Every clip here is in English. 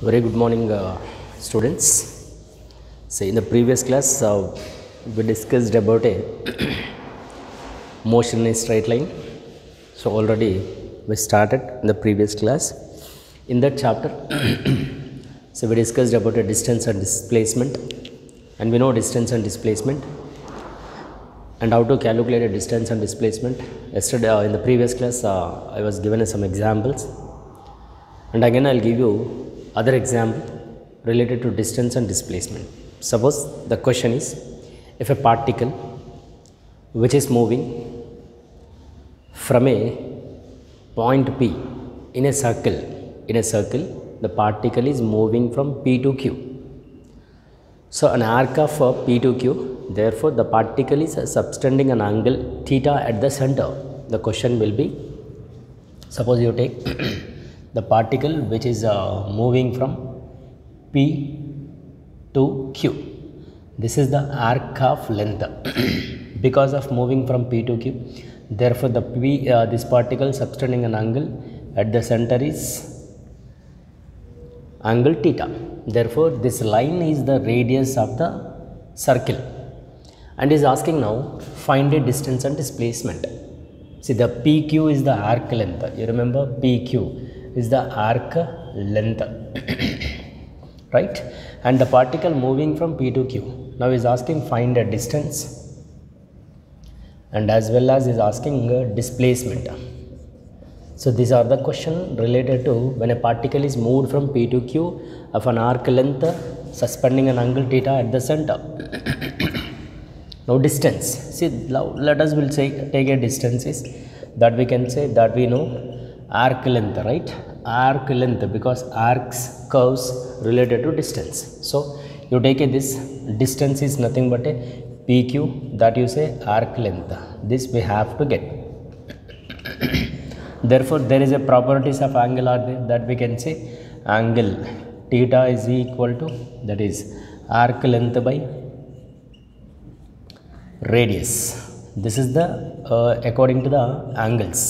Very good morning, uh, students. So, in the previous class, uh, we discussed about a motion in straight line. So, already we started in the previous class. In that chapter, so we discussed about a distance and displacement, and we know distance and displacement, and how to calculate a distance and displacement. Yesterday, uh, in the previous class, uh, I was given some examples and again I'll give you other example related to distance and displacement. Suppose the question is if a particle which is moving from a point P in a circle in a circle the particle is moving from P to Q. So an arc of uh, P to Q therefore the particle is uh, subtending an angle theta at the center. The question will be suppose you take the particle which is uh, moving from P to Q. This is the arc of length because of moving from P to Q. Therefore, the P uh, this particle subtending an angle at the center is angle theta. Therefore, this line is the radius of the circle and is asking now find a distance and displacement. See the PQ is the arc length. You remember PQ is the arc length, right? And the particle moving from P to Q. Now is asking find a distance and as well as is asking displacement. So these are the question related to when a particle is moved from P to Q of an arc length suspending an angle theta at the center. now distance. See now let us will say take a distance is that we can say that we know arc length right arc length because arcs curves related to distance. So you take a this distance is nothing but a PQ that you say arc length. This we have to get. Therefore, there is a properties of angle are that we can say angle theta is equal to that is arc length by radius. This is the uh, according to the angles.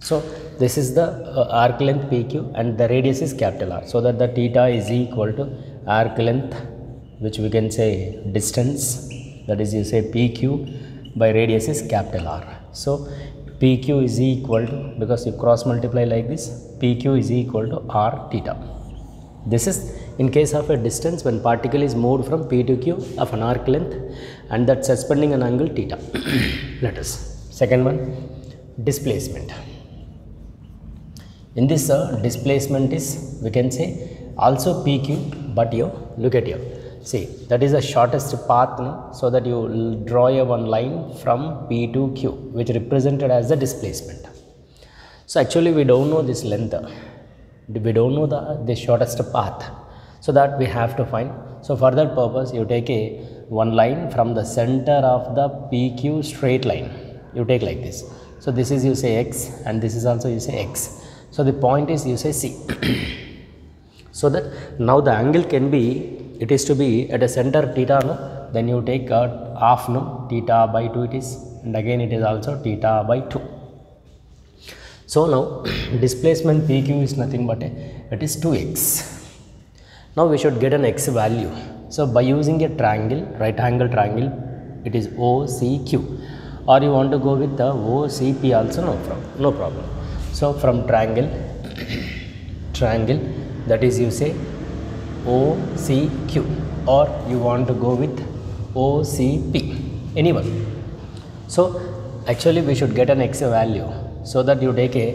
So, this is the uh, arc length PQ and the radius is capital R. So, that the theta is equal to arc length which we can say distance that is you say PQ by radius is capital R. So, PQ is equal to because you cross multiply like this PQ is equal to R theta. This is in case of a distance when particle is moved from P to Q of an arc length and that suspending an angle theta. Let us. Second one displacement. In this uh, displacement is we can say also PQ but you look at here see that is the shortest path no? so that you draw a one line from P to Q which represented as the displacement. So actually we don't know this length we don't know the, the shortest path so that we have to find. So for that purpose you take a one line from the center of the PQ straight line you take like this. So this is you say X and this is also you say X. So the point is you say C. so that now the angle can be it is to be at a center theta no? Then you take a half no? Theta by 2 it is and again it is also theta by 2 so now displacement pq is nothing but a, it is 2x now we should get an x value. So by using a triangle right angle triangle it is ocq or you want to go with the ocp also no problem no problem so from triangle triangle that is you say OCQ or you want to go with OCP anyone. So actually we should get an x value so that you take a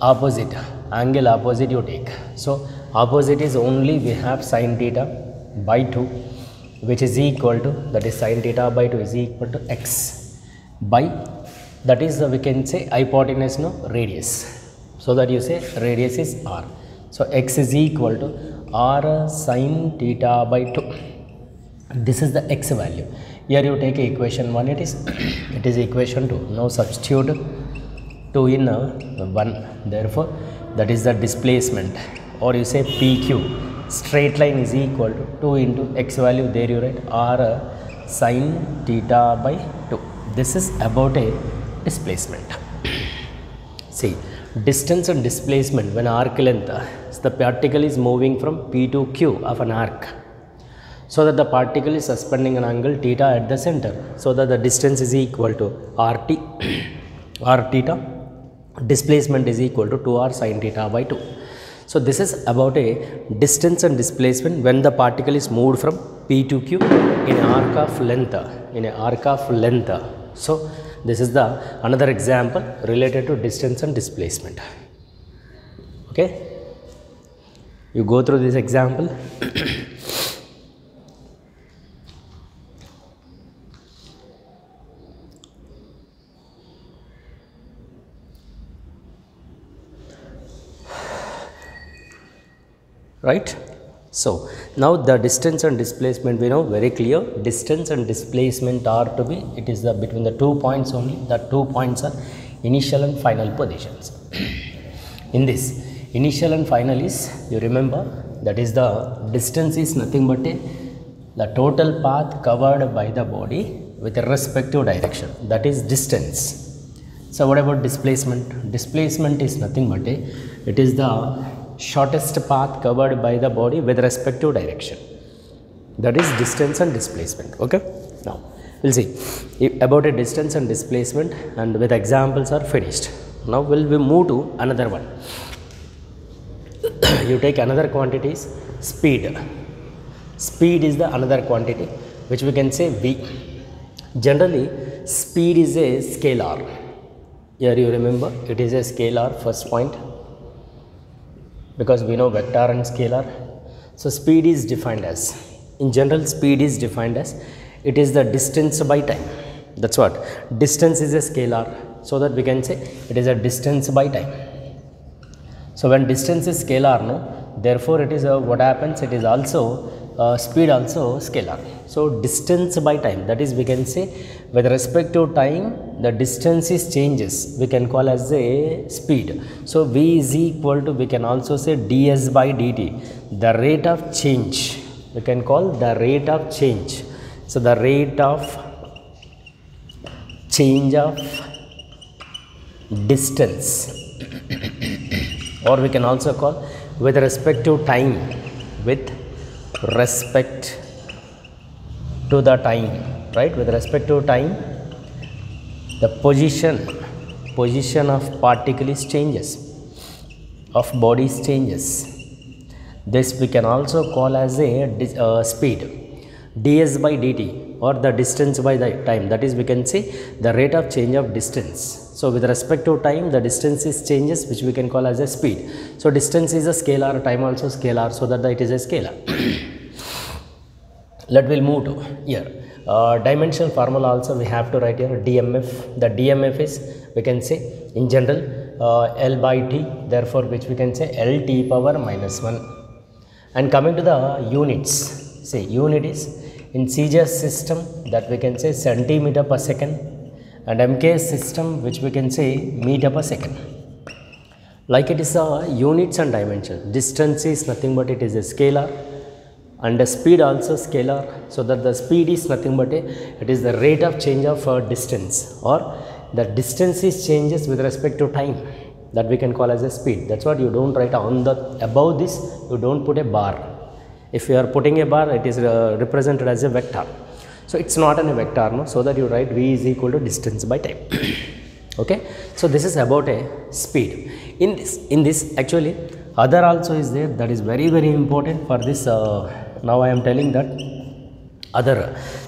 opposite angle opposite you take. So opposite is only we have sine theta by 2 which is equal to that is sine theta by 2 is equal to x by that is uh, we can say hypotenuse no radius so that you say radius is r. So x is equal to r sine theta by 2 this is the x value. Here you take equation 1 it is it is equation 2 now substitute 2 in uh, 1 therefore that is the displacement. Or you say pq straight line is equal to 2 into x value. There you write r sine theta by 2 this is about a displacement. See distance and displacement when arc length so the particle is moving from p to q of an arc. So that the particle is suspending an angle theta at the center so that the distance is equal to rt r theta displacement is equal to 2r sin theta by 2 so this is about a distance and displacement when the particle is moved from p to q in arc of length in an arc of length. So this is the another example related to distance and displacement. Okay? You go through this example. Right so now the distance and displacement we know very clear. Distance and displacement are to be it is the between the two points only. The two points are initial and final positions. In this initial and final is you remember that is the distance is nothing but a the total path covered by the body with a respective direction. That is distance. So what about displacement? Displacement is nothing but a it is the shortest path covered by the body with respective direction. That is distance and displacement okay? Now we'll see. If about a distance and displacement and with examples are finished. Now will we move to another one. You take another quantities speed. Speed is the another quantity which we can say v. Generally speed is a scalar. Here you remember it is a scalar first point because we know vector and scalar. So speed is defined as in general speed is defined as it is the distance by time. That's what. Distance is a scalar so that we can say it is a distance by time. So when distance is scalar no therefore it is a what happens it is also uh, speed also scalar so distance by time that is we can say with respect to time the distance is changes. We can call as a speed. So v is equal to we can also say ds by dt. The rate of change we can call the rate of change. So the rate of change of distance. Or we can also call with respect to time with respect to the time right? With respect to time the position position of particle is changes of bodies changes. This we can also call as a uh, speed. Ds by dt or the distance by the time. That is we can say the rate of change of distance so with respect to time the distance is changes which we can call as a speed. So distance is a scalar time also scalar so that it is a scalar. Let we'll move to here. Uh, dimensional formula also we have to write here dmf the dmf is we can say in general uh, l by t therefore which we can say l t power minus 1 and coming to the units say unit is in CGS system that we can say centimeter per second and MKS system which we can say meter per second. Like it is a units and dimension. Distance is nothing but it is a scalar and the speed also scalar so that the speed is nothing but a, it is the rate of change of uh, distance or the distance is changes with respect to time that we can call as a speed that's what you don't write on the above this you don't put a bar if you are putting a bar it is uh, represented as a vector so it's not an vector no? So that you write v is equal to distance by time. Okay? So this is about a speed. In this in this actually other also is there that is very very important for this uh, now i am telling that other.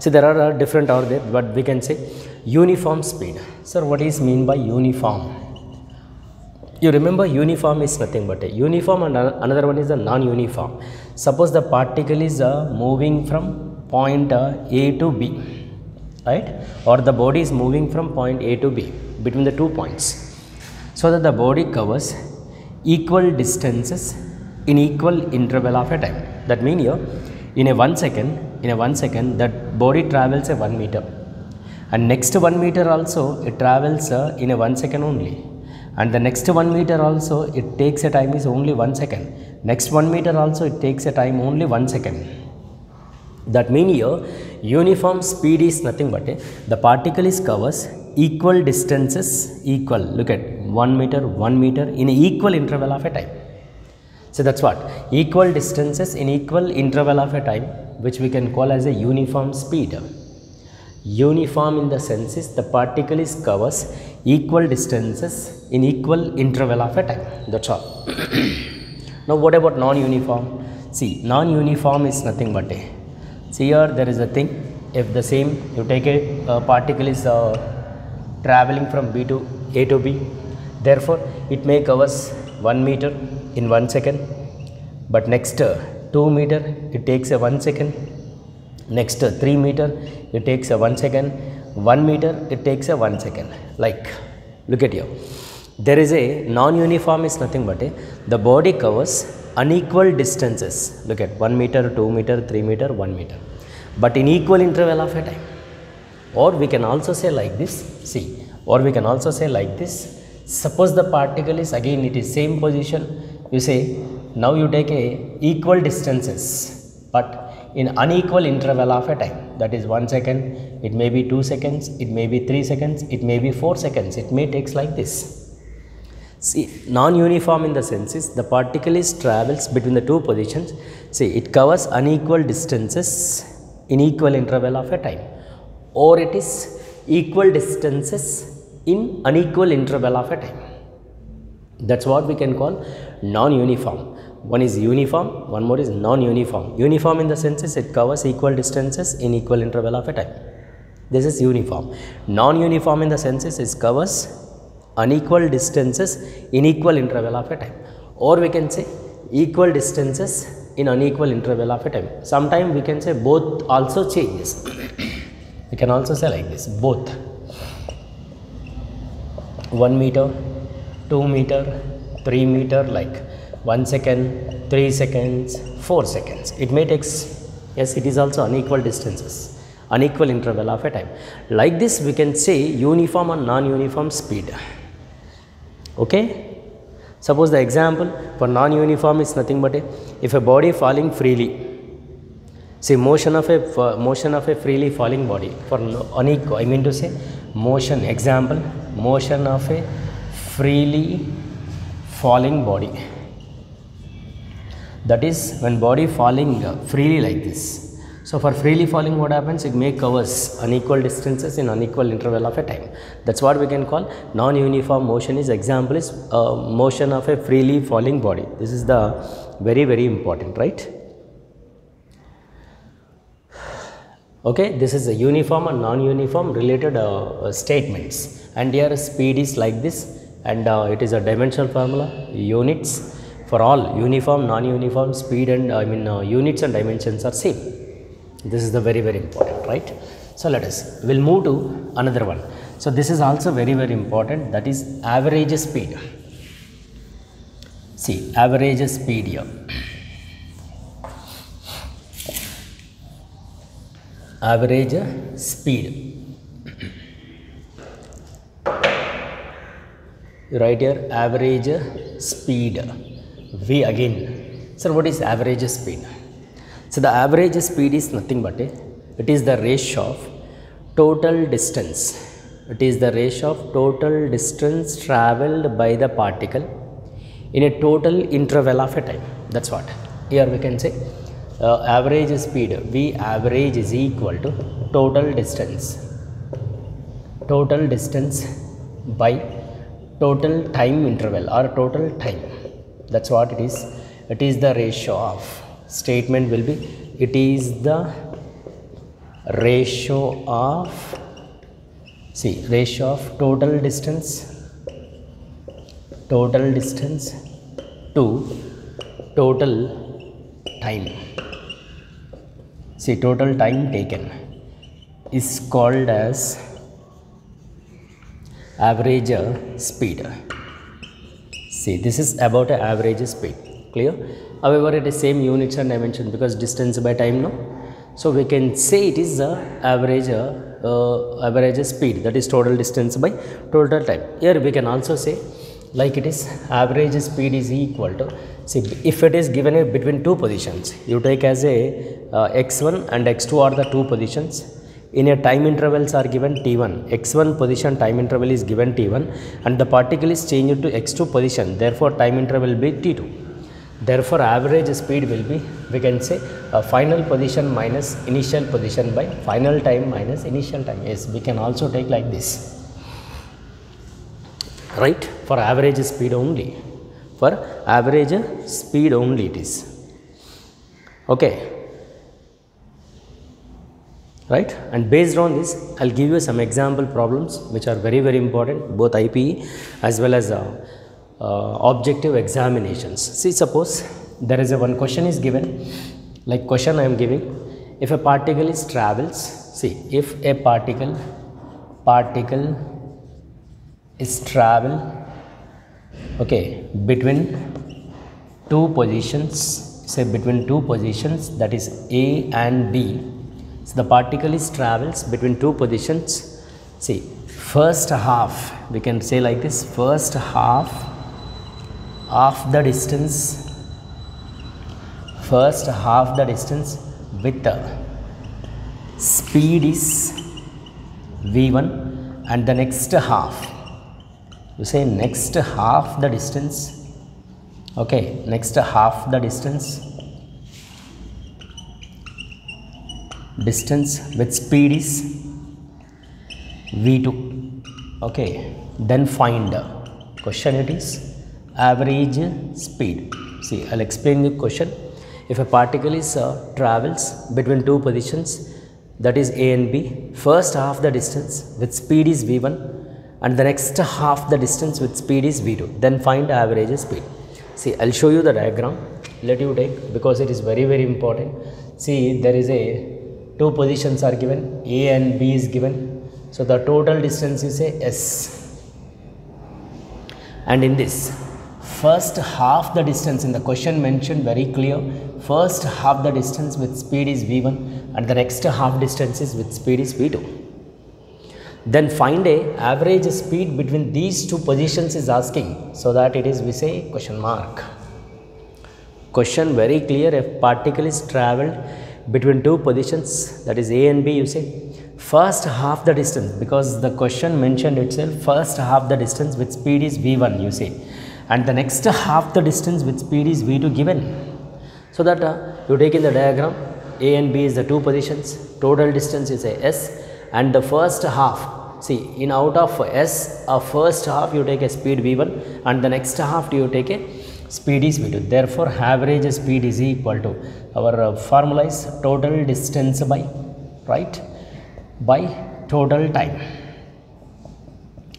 See there are uh, different are there but we can say uniform speed. Sir what is mean by uniform? You remember uniform is nothing but a uniform and another one is a non-uniform. Suppose the particle is uh, moving from point a to b right? Or the body is moving from point a to b between the two points. So that the body covers equal distances in equal interval of a time. That means here in a 1 second in a 1 second that body travels a 1 meter. And next 1 meter also it travels uh, in a 1 second only. And the next 1 meter also it takes a time is only 1 second. Next 1 meter also it takes a time only 1 second that mean here uniform speed is nothing but a, the particle is covers equal distances equal look at 1 meter, 1 meter in equal interval of a time. So that's what equal distances in equal interval of a time which we can call as a uniform speed. Uniform in the sense is the particle is covers equal distances in equal interval of a time. That's all. now what about non-uniform? See non-uniform is nothing but a see here there is a thing. If the same you take a, a particle is uh, traveling from B to A to B. Therefore it may covers 1 meter in 1 second. But next uh, 2 meter it takes a 1 second. Next uh, 3 meter it takes a 1 second. 1 meter it takes a 1 second. Like look at here. There is a non-uniform is nothing but a the body covers unequal distances. Look at 1 meter 2 meter 3 meter 1 meter. But in equal interval of a time. Or we can also say like this see or we can also say like this. Suppose the particle is again it is same position. You say now you take a equal distances but in unequal interval of a time. That is 1 second it may be 2 seconds it may be 3 seconds it may be 4 seconds. It may takes like this see non-uniform in the sense is the particle is travels between the two positions. See it covers unequal distances in equal interval of a time or it is equal distances in unequal interval of a time. That's what we can call non-uniform. One is uniform one more is non-uniform. Uniform in the sense is it covers equal distances in equal interval of a time. This is uniform. Non-uniform in the sense is it covers unequal distances in equal interval of a time. Or we can say equal distances in unequal interval of a time. Sometime we can say both also changes. We can also say like this both. 1 meter 2 meter 3 meter like 1 second 3 seconds 4 seconds. It may takes yes it is also unequal distances unequal interval of a time. Like this we can say uniform and non-uniform speed okay? Suppose the example for non-uniform is nothing but a, if a body falling freely see motion of a motion of a freely falling body for unequal i mean to say motion example motion of a freely falling body. That is when body falling freely like this so for freely falling what happens? It may covers unequal distances in unequal interval of a time. That's what we can call non-uniform motion is example is uh, motion of a freely falling body. This is the very very important right? Okay this is a uniform and non-uniform related uh, uh, statements. And here speed is like this. And uh, it is a dimensional formula units. For all uniform non-uniform speed and i mean uh, units and dimensions are same this is the very very important right? So let us we'll move to another one. So this is also very very important. That is average speed see average speed here average speed. You write here average speed. V again. Sir what is average speed so the average speed is nothing but a, it is the ratio of total distance. It is the ratio of total distance traveled by the particle in a total interval of a time. That's what. Here we can say uh, average speed v average is equal to total distance. Total distance by total time interval or total time. That's what it is. It is the ratio of statement will be it is the ratio of see ratio of total distance total distance to total time. See total time taken is called as average speed. See this is about average speed clear. However it is same units and dimension because distance by time no? So we can say it is the average uh, uh, average speed that is total distance by total time. Here we can also say like it is average speed is equal to see if it is given between two positions you take as a uh, x1 and x2 are the two positions. In a time intervals are given t1 x1 position time interval is given t1 and the particle is changed to x2 position therefore time interval be t2 therefore average speed will be we can say uh, final position minus initial position by final time minus initial time. Yes we can also take like this. Right? For average speed only. For average speed only it is. Okay. Right? And based on this i'll give you some example problems which are very very important both ipe as well as uh, Uh, objective examinations. See suppose there is a one question is given like question i am giving. If a particle is travels see if a particle particle is travel okay between two positions say between two positions that is a and b. So the particle is travels between two positions. See first half we can say like this first half of the distance first half the distance with the speed is v1 and the next half. You say next half the distance? Okay next half the distance. Distance with speed is v2 okay then find. The question it is average speed. See i'll explain the question. If a particle is uh, travels between two positions that is a and b first half the distance with speed is v1 and the next half the distance with speed is v2 then find average speed. See i'll show you the diagram. Let you take because it is very very important. See there is a two positions are given. A and b is given. So the total distance is a s. And in this first half the distance in the question mentioned very clear. First half the distance with speed is v1 and the next half distance is with speed is v2 then find a average speed between these two positions is asking so that it is we say question mark. Question very clear if particle is traveled between two positions that is a and b you say first half the distance because the question mentioned itself first half the distance with speed is v1 you say and the next half the distance with speed is v2 given. So that uh, you take in the diagram a and b is the two positions total distance is a s and the first half see in out of s a first half you take a speed v1 and the next half you take a speed is v2 therefore average speed is equal to our uh, formula is total distance by right by total time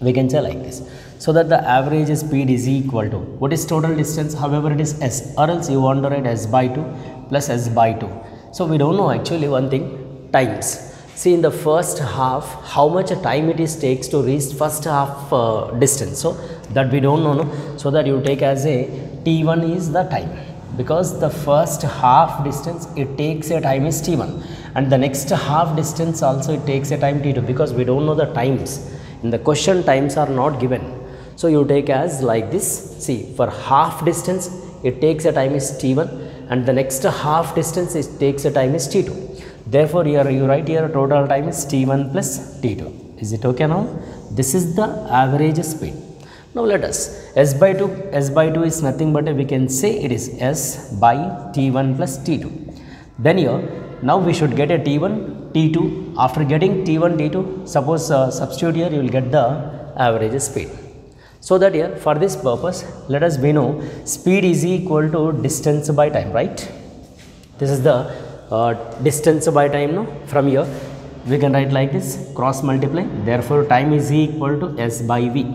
we can say like this. So that the average speed is equal to what is total distance? However it is s or else you want to write s by 2 plus s by 2 so we don't know actually one thing times. See in the first half how much time it is takes to reach first half uh, distance. So that we don't know no? so that you take as a t1 is the time. Because the first half distance it takes a time is t1 and the next half distance also it takes a time t2 because we don't know the times in the question times are not given. So you take as like this. See for half distance it takes a time is t1 and the next half distance it takes a time is t2 therefore here you write here total time is t1 plus t2 is it okay now? This is the average speed. Now let us s by 2 s by 2 is nothing but we can say it is s by t1 plus t2 then here now we should get a t1 t2 after getting t1 t2 suppose uh, substitute here you will get the average speed. So that here for this purpose let us we know speed is equal to distance by time right? This is the uh, distance by time no? From here we can write like this cross multiply. Therefore time is equal to s by v.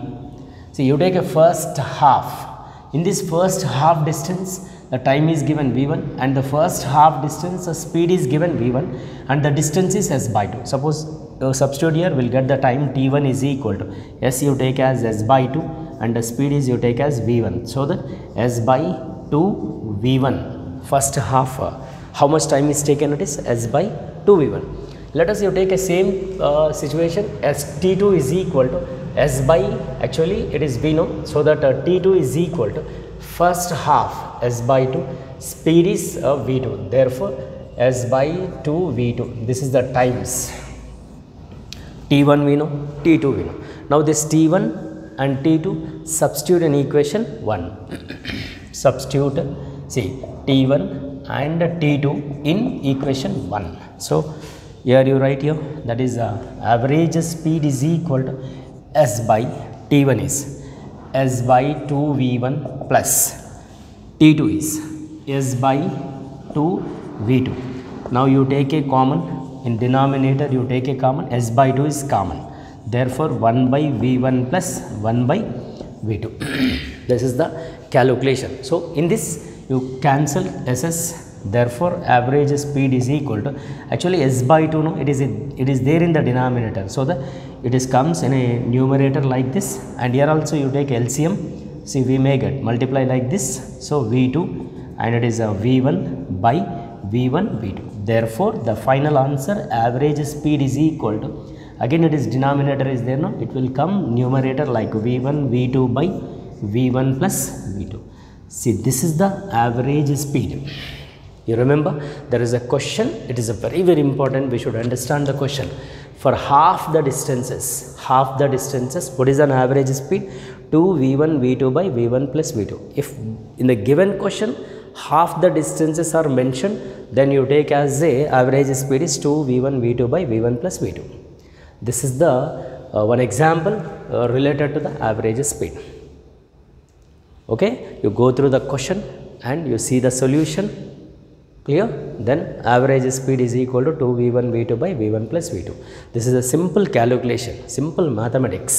So you take a first half in this first half distance the time is given v1 and the first half distance the speed is given v1 and the distance is s by 2 suppose uh, substitute here we will get the time t1 is equal to s you take as s by 2 and the speed is you take as v1 so that s by 2 v1 first half uh, how much time is taken? It is s by 2 v1 let us you take a same uh, situation as t2 is equal to s by actually it is v no? So that uh, t2 is equal to first half s by 2 speed is uh, v2 therefore s by 2 v2 this is the times. T1 we know t2 we know. Now this t1 and t2 substitute in equation 1 substitute see t1 and t2 in equation 1 so here you write here that is uh, average speed is equal to s by t1 is. S by 2 v1 plus. T2 is. S by 2 v2 now you take a common. In denominator you take a common. S by 2 is common. Therefore 1 by v1 plus 1 by v2 this is the calculation. So in this you cancel ss therefore average speed is equal to actually s by 2 no it is it is there in the denominator. So the it is comes in a numerator like this and here also you take lcm see we may get multiply like this. So v2 and it is a v1 by v1 v2 therefore the final answer average speed is equal to again it is denominator is there no it will come numerator like v1 v2 by v1 plus v2 see this is the average speed you remember? There is a question. It is a very very important. We should understand the question. For half the distances half the distances what is an average speed? 2 v1 v2 by v1 plus v2 if in the given question half the distances are mentioned then you take as a average speed is 2 v1 v2 by v1 plus v2 this is the uh, one example uh, related to the average speed. Okay? You go through the question and you see the solution clear? Then average speed is equal to 2 v1 v2 by v1 plus v2 this is a simple calculation simple mathematics.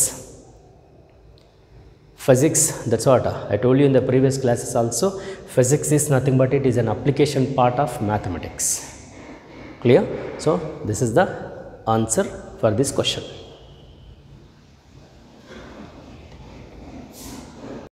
Physics that's what uh, i told you in the previous classes also. Physics is nothing but it is an application part of mathematics. Clear? So this is the answer for this question